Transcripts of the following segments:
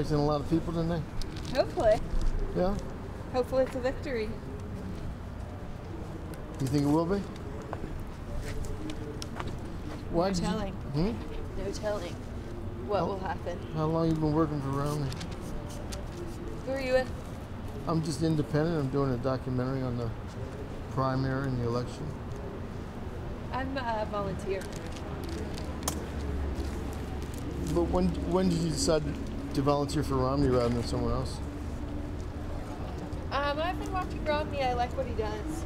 expecting a lot of people tonight? Hopefully. Yeah? Hopefully it's a victory. You think it will be? Why No did you- telling. Hmm? No telling what Oh. will happen. How long you been working for Romney? Who are you with? I'm just independent. I'm doing a documentary on the primary and the election. I'm a volunteer. But when when did you decide to volunteer for Romney rather than someone else? Um, I've been watching Romney. I like what he does.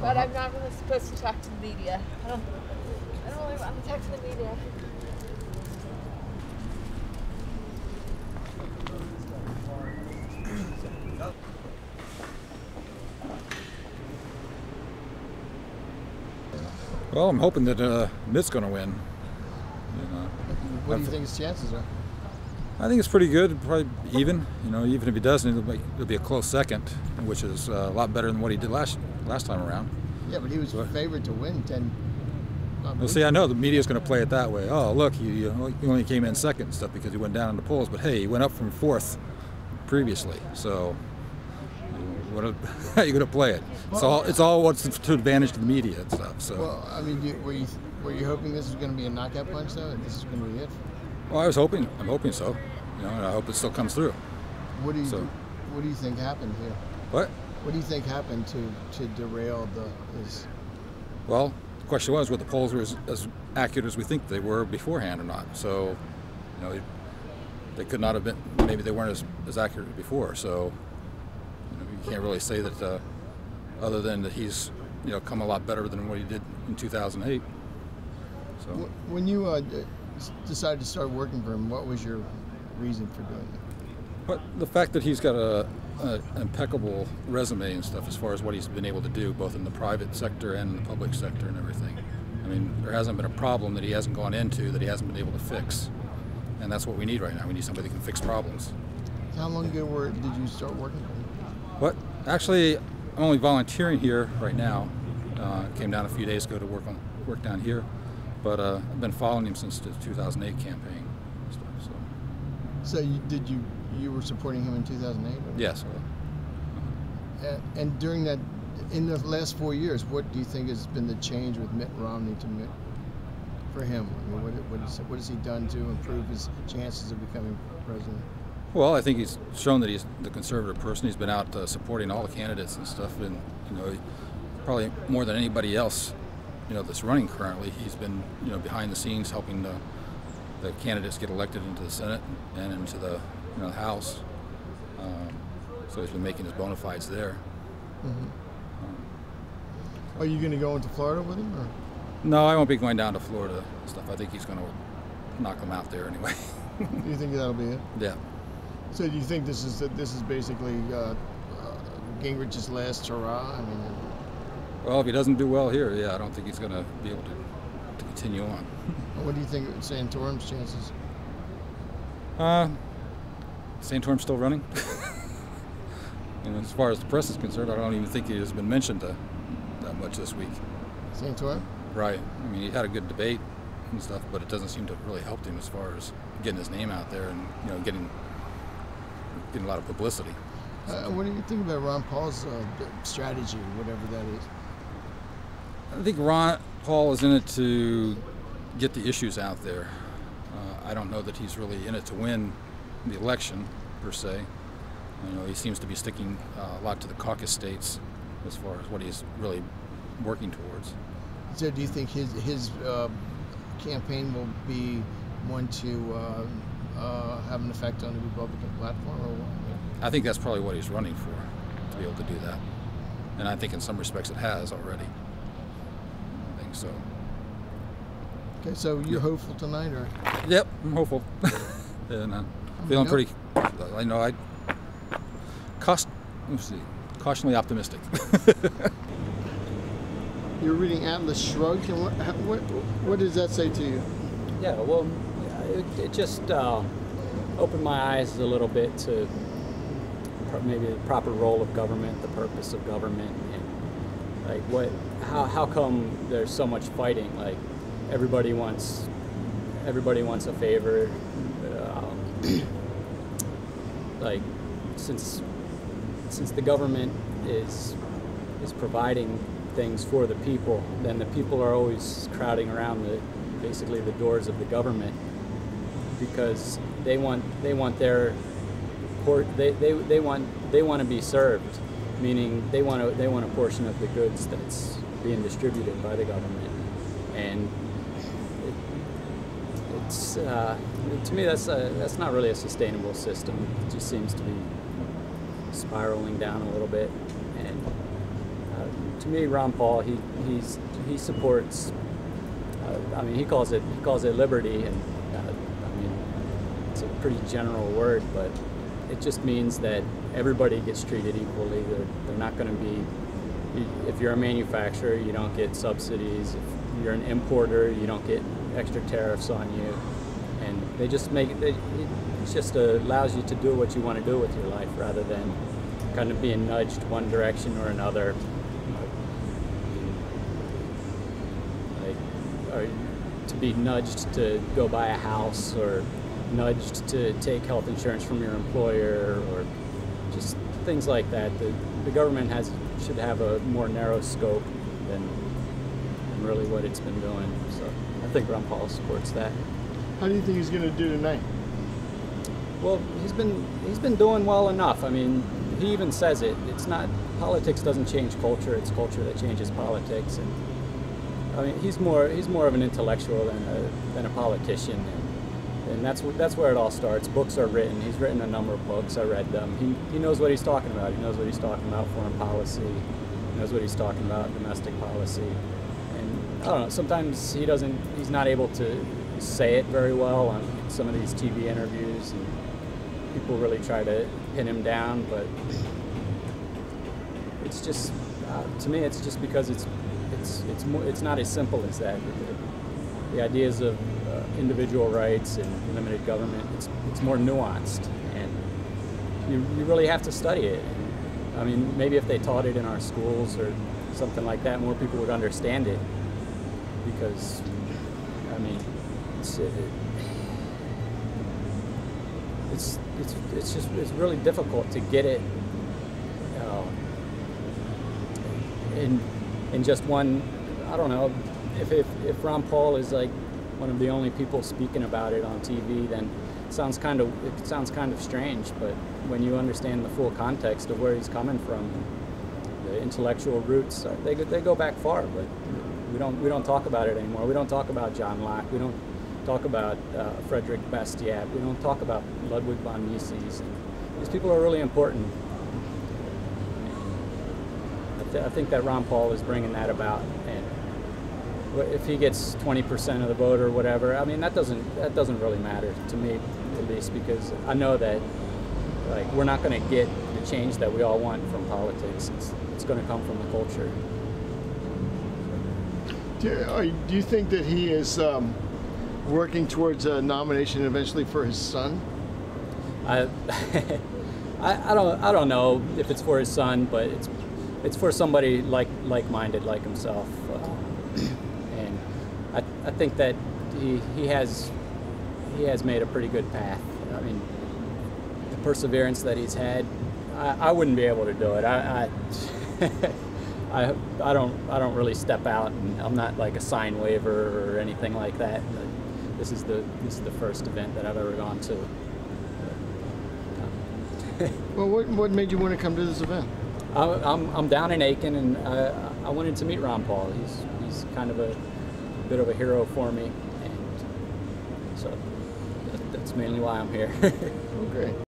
But I'm not really supposed to talk to the media. I don't, I don't really want to talk to the media. Well, I'm hoping that uh, Mitt's going to win. You know, What do you think his chances are? I think it's pretty good, probably even. You know, even if he doesn't, it'll be, it'll be a close second, which is uh, a lot better than what he did last last time around. Yeah, but he was favored to win ten. Well, see, I know the media's going to play it that way. Oh, look, he, you know, he only came in second and stuff because he went down in the polls. But hey, he went up from fourth previously. So, what are, how are you going to play it? It's all it's all what's to advantage to the media and stuff. So, Well, I mean, you, were you were you hoping this was going to be a knockout punch though? and This is going to be it. Well, I was hoping. I'm hoping so. You know, and I hope it still comes through. What do you So- what do you think happened here? What? What do you think happened to to derail the his? Well, the question was, were the polls were as, as accurate as we think they were beforehand or not? So, you know, they, they could not have been. Maybe they weren't as, as accurate before. So, you, know, you can't really say that. Uh, other than that, he's you know come a lot better than what he did in 2008. So, When you uh, decided to start working for him, what was your reason for doing it? but the fact that he's got a, a impeccable resume and stuff as far as what he's been able to do, both in the private sector and the public sector and everything. I mean, there hasn't been a problem that he hasn't gone into that he hasn't been able to fix. And that's what we need right now. We need somebody that can fix problems. How long ago were, did you start working for him? But actually, I'm only volunteering here right now. Uh, came down a few days ago to work on work down here, but uh, I've been following him since the 2008 campaign. and Stuff, so So you, did you you were supporting him in 2008? yes, And, and during that, in the last four years, what do you think has been the change with Mitt Romney to Mitt for him? I mean, what, what, is, what has he done to improve his chances of becoming president? Well, I think he's shown that he's the conservative person. He's been out uh, supporting all the candidates and stuff, and you know, probably more than anybody else, you know, that's running currently. He's been, you know, behind the scenes helping the, the candidates get elected into the Senate and into the, you know, the House. Um, so he's been making his bona fides there. Are you going to go into Florida with him? Or? No, I won't be going down to Florida and stuff. I think he's going to knock them out there anyway. Do you think that'll be it? yeah. So do you think this is this is basically uh, uh, Gingrich's last hurrah? I mean, Well, if he doesn't do well here, yeah, I don't think he's going to be able to, to continue on. what do you think of Santorum's chances? Uh, Santorum's still running. and as far as the press is concerned, I don't even think he has been mentioned uh, that much this week. Santorum? Right. I mean, he had a good debate and stuff, but it doesn't seem to have really helped him as far as getting his name out there and you know getting getting a lot of publicity. Uh, what do you think about Ron Paul's uh, strategy, whatever that is? I think Ron Paul is in it to get the issues out there. Uh, I don't know that he's really in it to win the election per se. You know, he seems to be sticking uh, a lot to the caucus states as far as what he's really working towards. So do you think his his uh, campaign will be one to uh, uh, have an effect on the Republican platform, or what? I think that's probably what he's running for, to be able to do that. And I think in some respects it has already. I think so. Okay, so you're hopeful tonight, or Yep, I'm hopeful. and uh, feeling Nope. pretty. I know I. Cost. Let's see. Cautiously optimistic. you're reading Atlas Shrugged, and what what what does that say to you? Yeah, well, it, it just uh, opened my eyes a little bit to maybe the proper role of government, the purpose of government, and like what, how, how come there's so much fighting? Like everybody wants, everybody wants a favor. Um, like since since the government is is providing things for the people, then the people are always crowding around the basically the doors of the government because they want they want their por- they, they, they want they want to be served, meaning they want to they want a portion of the goods that's being distributed by the government, and it, it's uh, to me that's a, that's not really a sustainable system. It just seems to be spiraling down a little bit, and uh, to me, Ron Paul he he's he supports. Uh, I mean, he calls it he calls it liberty, and uh, I mean it's a pretty general word, but it just means that everybody gets treated equally. They're, they're not going to be. If you're a manufacturer, you don't get subsidies. If you're an importer, you don't get extra tariffs on you, and they just make it. It just uh, allows you to do what you want to do with your life rather than kind of being nudged one direction or another. Like, or to be nudged to go buy a house or nudged to take health insurance from your employer or just things like that. The, the government has should have a more narrow scope than, than really what it's been doing. So I think Ron Paul supports that. How do you think he's going to do tonight? Well, he's been he's been doing well enough. I mean, he even says it. It's not politics doesn't change culture. It's culture that changes politics. And I mean, he's more he's more of an intellectual than a than a politician. And, and that's that's where it all starts. Books are written. He's written a number of books. I read them. He he knows what he's talking about. He knows what he's talking about foreign policy. He knows what he's talking about domestic policy. And I don't know. Sometimes he doesn't. He's not able to say it very well on some of these TV interviews. And, people really try to pin him down, but it's just uh, to me it's just because it's it's it's more, it's not as simple as that. The, the ideas of uh, individual rights and limited government it's it's more nuanced, and you you really have to study it. I mean, maybe if they taught it in our schools or something like that, more people would understand it. Because, I mean, it's, it, it's it's it's just it's really difficult to get it uh, in in just one. I don't know if, if if Ron Paul is like one of the only people speaking about it on TV, then it sounds kind of it sounds kind of strange. But when you understand the full context of where he's coming from, the intellectual roots, uh, they go- they go back far. But we don't we don't talk about it anymore. We don't talk about John Locke. We don't talk about uh, Frederick Bastiat. We don't talk about Ludwig von Mises. These people are really important. I, th- I think that Ron Paul is bringing that about, if he gets 20% of the vote or whatever, I mean that doesn't that doesn't really matter to me, at least, because I know that like we're not going to get the change that we all want from politics. It's, it's going to come from the culture. Do you, do you think that he is um, working towards a nomination eventually for his son? I, I, I don't I don't know if it's for his son, but it's it's for somebody like like-minded like himself, uh, and I, think that he he has he has made a pretty good path. I mean, the perseverance that he's had, I, I wouldn't be able to do it. I. I I, I don't I don't really step out and I'm not like a sign waiver or anything like that. This is the this is the first event that I've ever gone to. Well, what, what made you want to come to this event? I, I'm, I'm down in Aiken, and I, I wanted to meet Ron Paul. He's he's kind of a bit of a hero for me, and so that, that's mainly why I'm here. Oh.